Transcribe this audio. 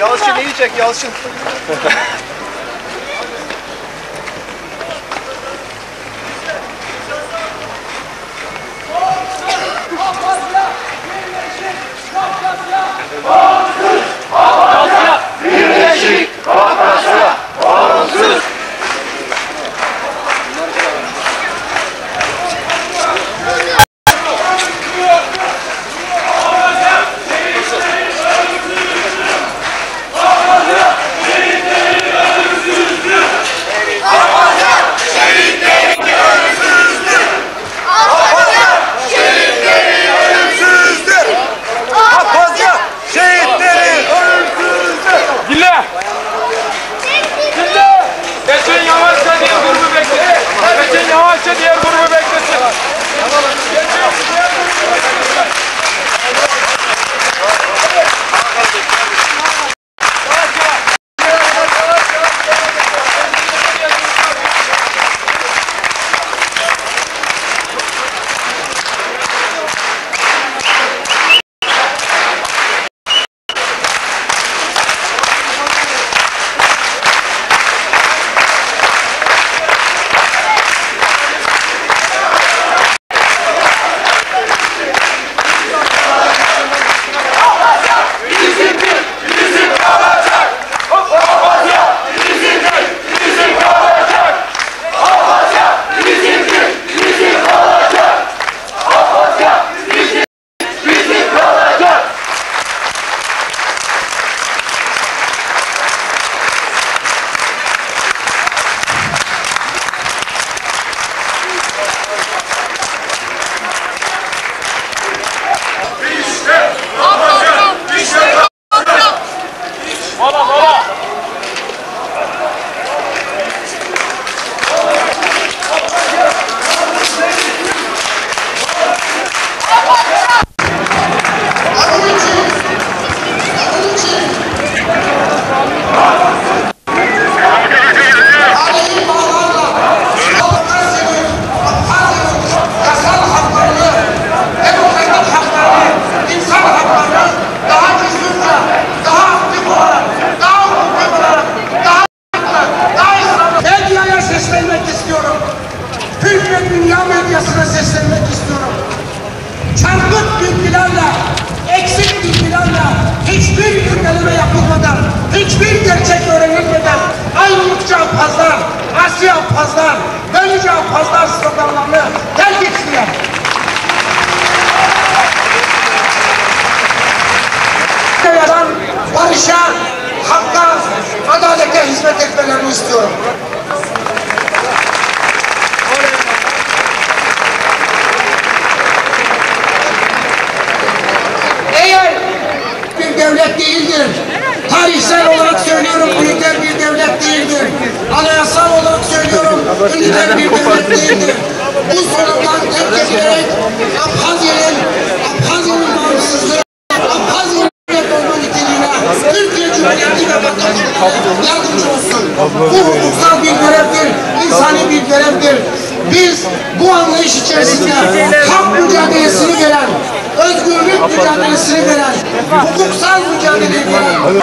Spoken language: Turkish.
Yalçın iyi çek Yalçın. Alpazlar, böylece Alpazlar sloganlarını gel gitsinler. Barışa, hakka, adalete hizmet etmelerini istiyorum. yardımcı olsun. Bu hukuksal bir görevdir, insani bir görevdir. Biz bu anlayış içerisinde hak mücadelesini veren, özgürlük mücadelesini veren, hukuksal mücadeleyi veren...